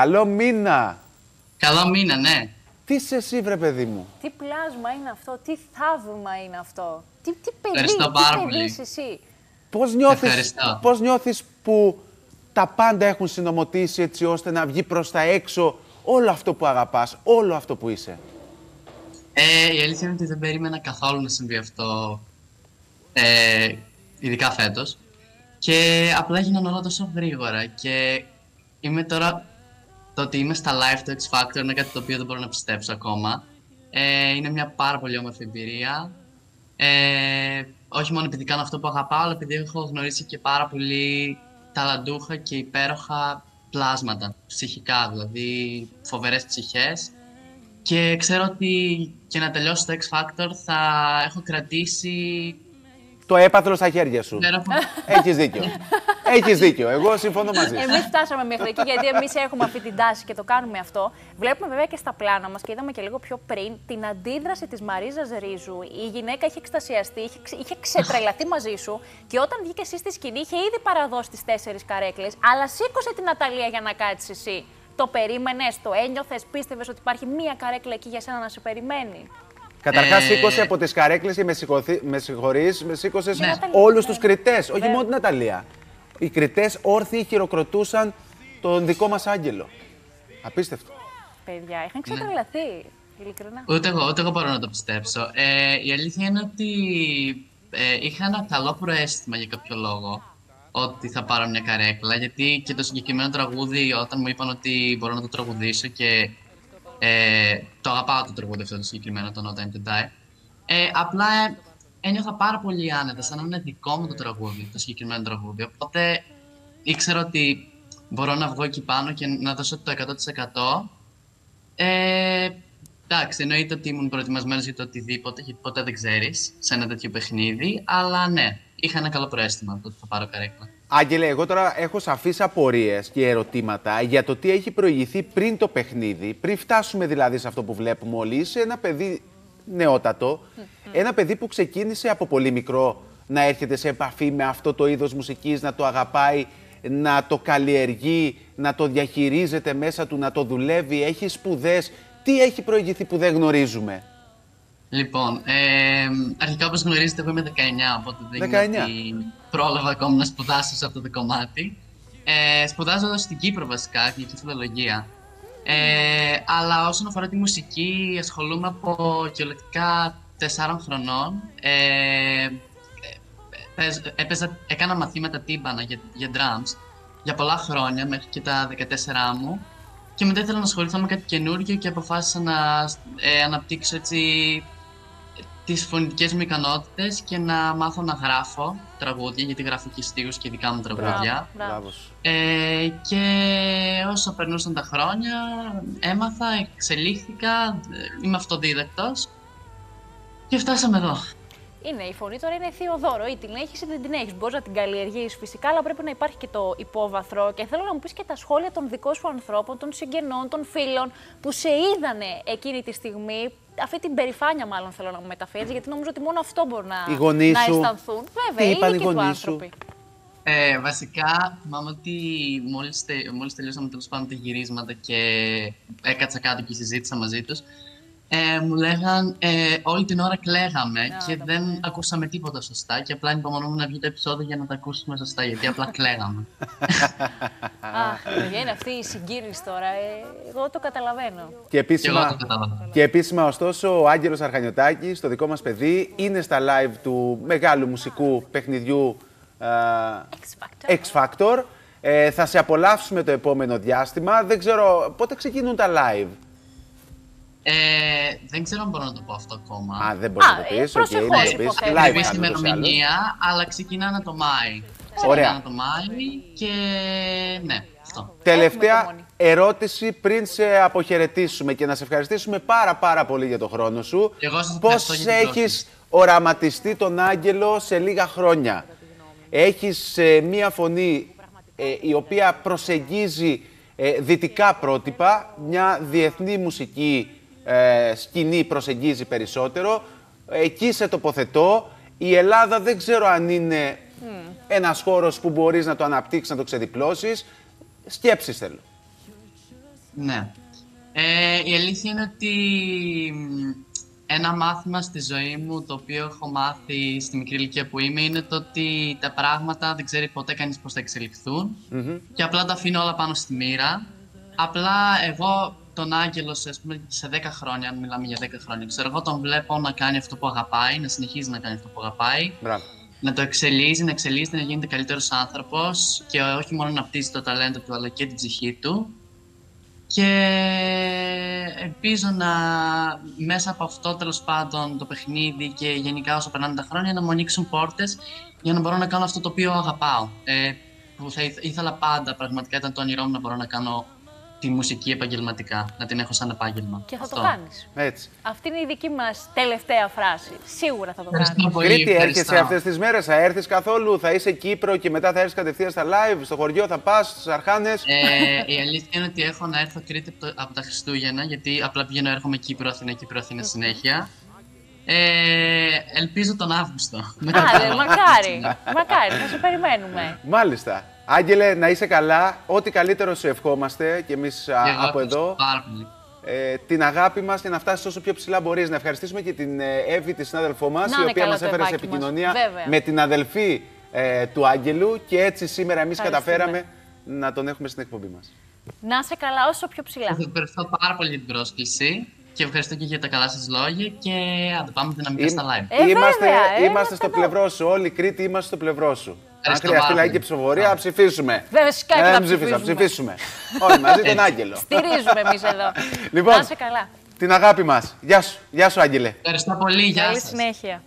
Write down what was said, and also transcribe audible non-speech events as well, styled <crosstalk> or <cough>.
Καλό μήνα. Καλό μήνα, ναι. Τι είσαι εσύ, βρε παιδί μου; Τι πλάσμα είναι αυτό, τι θαύμα είναι αυτό. Τι, τι παιδί, Ευχαριστώ τι πάρα παιδί πολύ. είσαι εσύ. Πώς νιώθεις, Ευχαριστώ. πώς νιώθεις που τα πάντα έχουν συνομωτήσει έτσι ώστε να βγει προς τα έξω όλο αυτό που αγαπάς, όλο αυτό που είσαι; Ε, η αλήθεια είναι ότι δεν περίμενα καθόλου να συμβεί αυτό, ε, ειδικά φέτος. Και απλά έγιναν όλα τόσο γρήγορα και είμαι τώρα, το ότι είμαι στα live του X Factor είναι κάτι το οποίο δεν μπορώ να πιστέψω ακόμα. Ε, είναι μια πάρα πολύ όμορφη εμπειρία. Ε, όχι μόνο επειδή κάνω αυτό που αγαπάω, αλλά επειδή έχω γνωρίσει και πάρα πολύ ταλαντούχα και υπέροχα πλάσματα, ψυχικά, δηλαδή φοβερές ψυχές. Και ξέρω ότι και να τελειώσω το X Factor θα έχω κρατήσει... Το έπαθρο στα χέρια σου. ξέρω από- Έχεις δίκιο. Έχεις δίκιο. Εγώ συμφωνώ μαζί σου. Εμεί φτάσαμε μέχρι εκεί γιατί εμείς έχουμε αυτή την τάση και το κάνουμε αυτό. Βλέπουμε βέβαια και στα πλάνα μας και είδαμε και λίγο πιο πριν την αντίδραση της Μαρίζας Ρίζου. Η γυναίκα είχε εκστασιαστεί, είχε, ξε- είχε ξετρελαθεί μαζί σου και όταν βγήκε εσύ στη σκηνή είχε ήδη παραδώσει τις τέσσερις καρέκλες, αλλά σήκωσε την Αταλία για να κάτσεις εσύ. Το περίμενες, το ένιωθες, πίστευες ότι υπάρχει μία καρέκλα εκεί για σένα να σε περιμένει; Καταρχάς, Ε, σήκωσε από τι καρέκλε και με, σηκωθεί- με συγχωρείς, με σήκωσε Ναι. όλους τους κριτές. Όχι Βέβαια. μόνο την Αταλία. Οι κριτές όρθιοι χειροκροτούσαν τον δικό μας άγγελο. Απίστευτο. Παιδιά, είχαν ξετρελαθεί. Ειλικρινά. Ούτε εγώ, ούτε εγώ μπορώ να το πιστέψω. Ε, η αλήθεια είναι ότι ε, είχα ένα καλό προαίσθημα για κάποιο λόγο ότι θα πάρω μια καρέκλα, γιατί και το συγκεκριμένο τραγούδι, όταν μου είπαν ότι μπορώ να το τραγουδήσω και ε, το αγαπάω το τραγούδι αυτό το συγκεκριμένο, το No Time to Die, ε, απλά ε, ένιωθα πάρα πολύ άνετα, σαν να είναι δικό μου το τραγούδι, το συγκεκριμένο τραγούδι, οπότε ήξερα ότι μπορώ να βγω εκεί πάνω και να δώσω το 100% ε, εντάξει, εννοείται ότι ήμουν προετοιμασμένος για το οτιδήποτε, γιατί ποτέ δεν ξέρεις σε ένα τέτοιο παιχνίδι. Αλλά ναι, είχα ένα καλό προαίσθημα το ότι θα πάρω καρέκλα. Άγγελε, εγώ τώρα έχω σαφείς απορίες και ερωτήματα για το τι έχει προηγηθεί πριν το παιχνίδι, πριν φτάσουμε δηλαδή σε αυτό που βλέπουμε όλοι. Είσαι ένα παιδί νεότατο, ένα παιδί που ξεκίνησε από πολύ μικρό να έρχεται σε επαφή με αυτό το είδος μουσικής, να το αγαπάει, να το καλλιεργεί, να το διαχειρίζεται μέσα του, να το δουλεύει, έχει σπουδές. Τι έχει προηγηθεί που δεν γνωρίζουμε; Λοιπόν, ε, αρχικά όπως γνωρίζετε εγώ είμαι 19, οπότε δεν 19. είναι ότι πρόλαβα ακόμα να σπουδάσω σε αυτό το κομμάτι. Ε, σπουδάζω εδώ στην Κύπρο βασικά, αγγλική φιλολογία. Ε, αλλά όσον αφορά τη μουσική, ασχολούμαι από κυριολεκτικά 4 χρονών. Ε, Παίζ- έπαιζα, έκανα μαθήματα τύμπανα για, για drums για πολλά χρόνια, μέχρι και τα 14 μου. Και μετά ήθελα να ασχοληθώ με κάτι καινούργιο και αποφάσισα να ε, αναπτύξω έτσι τις φωνητικές μου ικανότητες και να μάθω να γράφω τραγούδια, γιατί γράφω και στίχους και δικά μου τραγούδια. Μπράβο. Μπράβο σου. Ε, και όσο περνούσαν τα χρόνια, έμαθα, εξελίχθηκα, ε, είμαι αυτοδίδακτος και φτάσαμε εδώ. Είναι, η φωνή τώρα είναι θείο δώρο. Ή την έχεις ή δεν την έχεις. Μπορείς να την καλλιεργεί φυσικά, αλλά πρέπει να υπάρχει και το υπόβαθρο. Και θέλω να μου πεις και τα σχόλια των δικών σου ανθρώπων, των συγγενών, των φίλων που σε είδανε εκείνη τη στιγμή. Αυτή την περηφάνεια, μάλλον θέλω να μου μεταφέρεις, γιατί νομίζω ότι μόνο αυτό μπορεί να, Οι γονείς να σου, αισθανθούν. Βέβαια, τι οι είπαν οι ίδιοι του γονείς σου; άνθρωποι. Ε, βασικά, θυμάμαι ότι μόλις, τε, μόλις τελειώσαμε τέλος πάντων τα γυρίσματα και έκατσα κάτω και συζήτησα μαζί τους, ε, μου λέγαν ε, όλη την ώρα κλαίγαμε και τα δεν ακούσαμε τίποτα σωστά και απλά υπομονούμε να βγει το επεισόδιο για να τα ακούσουμε σωστά γιατί απλά <laughs> κλαίγαμε. Αχ, παιδιά, είναι αυτή η συγκύρηση τώρα. Ε, εγώ το καταλαβαίνω. Και και επίσημα, εγώ το κατάλαβα. Και επίσημα, ωστόσο, ο Άγγελος Αρχανιωτάκης, το δικό μας παιδί, είναι στα live του μεγάλου μουσικού παιχνιδιού ε, X Factor. X Factor. Ε, θα σε απολαύσουμε το επόμενο διάστημα. Δεν ξέρω πότε ξεκινούν τα live; Ε, δεν ξέρω αν μπορώ να το πω αυτό ακόμα. Α, δεν μπορείς Α, να το ε, πεις. Οκ, προσεχώς να το πεις. υποθέτω. Live Δεν κάνουμε στην ούτως ή άλλως. ημερομηνία, αλλά ξεκινάνε το Μάη. Ωραία. Ξεκινάνε το Μάη και ναι, αυτό. Τελευταία υπομονή. ερώτηση πριν σε αποχαιρετήσουμε και να σε ευχαριστήσουμε πάρα πάρα πολύ για τον χρόνο σου. Και εγώ σας Πώς ευχαριστώ για την έχεις οραματιστεί τον Άγγελο σε λίγα χρόνια; Έχεις ε, μία φωνή ε, η οποία προσεγγίζει ε, δυτικά πρότυπα, μια διεθνή μουσική ε, σκηνή προσεγγίζει περισσότερο. Εκεί σε τοποθετώ. Η Ελλάδα δεν ξέρω αν είναι ένας χώρος που μπορείς να το αναπτύξεις, να το ξεδιπλώσεις. Σκέψεις θέλω. Ναι. Ε, η αλήθεια είναι ότι μ, ένα μάθημα στη ζωή μου το οποίο έχω μάθει στη μικρή ηλικία που είμαι είναι το ότι τα πράγματα δεν ξέρει ποτέ κανείς πώς θα εξελιχθούν και απλά τα αφήνω όλα πάνω στη μοίρα. Απλά εγώ τον Άγγελο σε, ας πούμε, σε 10 χρόνια, αν μιλάμε για 10 χρόνια, ξέρω εγώ τον βλέπω να κάνει αυτό που αγαπάει, να συνεχίζει να κάνει αυτό που αγαπάει Μπράβο. να το εξελίσσει, να εξελίσσεται, να γίνεται καλύτερος άνθρωπος και όχι μόνο να πτήσει το ταλέντο του, αλλά και την ψυχή του. Και ελπίζω να μέσα από αυτό τέλος πάντων το παιχνίδι και γενικά όσο περνάνε τα χρόνια να μου ανοίξουν πόρτες για να μπορώ να κάνω αυτό το οποίο αγαπάω. Ε, που θα ήθ- ήθελα πάντα, πραγματικά ήταν το όνειρό μου να μπορώ να κάνω τη μουσική επαγγελματικά, να την έχω σαν επάγγελμα. Και θα Αυτό. το κάνεις. Έτσι. Αυτή είναι η δική μας τελευταία φράση. Σίγουρα θα το Ευχαριστώ κάνεις. πολύ. Κρήτη, ευχαριστώ. έρχεσαι αυτές τις μέρες, θα έρθεις καθόλου, θα είσαι Κύπρο και μετά θα έρθεις κατευθείαν στα live, στο χωριό θα πας, στους Αρχάνες. Ε, η αλήθεια είναι ότι έχω να έρθω Κρήτη από, το- από τα Χριστούγεννα, γιατί απλά πηγαίνω, έρχομαι Κύπρο, Αθήνα, Κύπρο, Αθήνα συνέχεια. Ε, ελπίζω τον Αύγουστο. Μετά Α, το- ρε, μακάρι. μακάρι, θα σε περιμένουμε. Μάλιστα. Άγγελε, να είσαι καλά. Ό,τι καλύτερο σου ευχόμαστε και εμείς Και εγώ από ευχαριστώ εδώ. Πάρα πολύ. Ε, την αγάπη μας και να φτάσεις όσο πιο ψηλά μπορείς. Να ευχαριστήσουμε και την ε, Εύη, τη συνάδελφό μας, Να η είναι οποία καλά μας το έφερε σε Εβάκι μας. επικοινωνία Βέβαια. με την αδελφή ε, του Άγγελου. Και έτσι σήμερα εμείς Ευχαριστούμε. καταφέραμε να τον έχουμε στην εκπομπή μας. Να είσαι καλά όσο πιο ψηλά. Σας ευχαριστώ πάρα πολύ για την πρόσκληση και ευχαριστώ και για τα καλά σας λόγια και άντε πάμε δυναμικά στα live. Ε, είμαστε βέβαια, ε, είμαστε είμαστε στο εδώ. πλευρό σου. Όλοι οι Κρήτη είμαστε στο πλευρό σου. Αν Ευχαριστώ χρειαστεί πάρα λαϊκή πολύ. ψηφοφορία, θα ψηφίσουμε. Βέβαια, φυσικά και Ε, θα δεν ψηφίσουμε, θα ψηφίσουμε. ψηφίσουμε. Όλοι μαζί <laughs> τον Άγγελο. Στηρίζουμε εμείς εδώ. Λοιπόν, Να είσαι καλά. την αγάπη μας. Γεια σου, Γεια σου, Άγγελε. Ευχαριστώ πολύ, γεια Καλή σας. συνέχεια.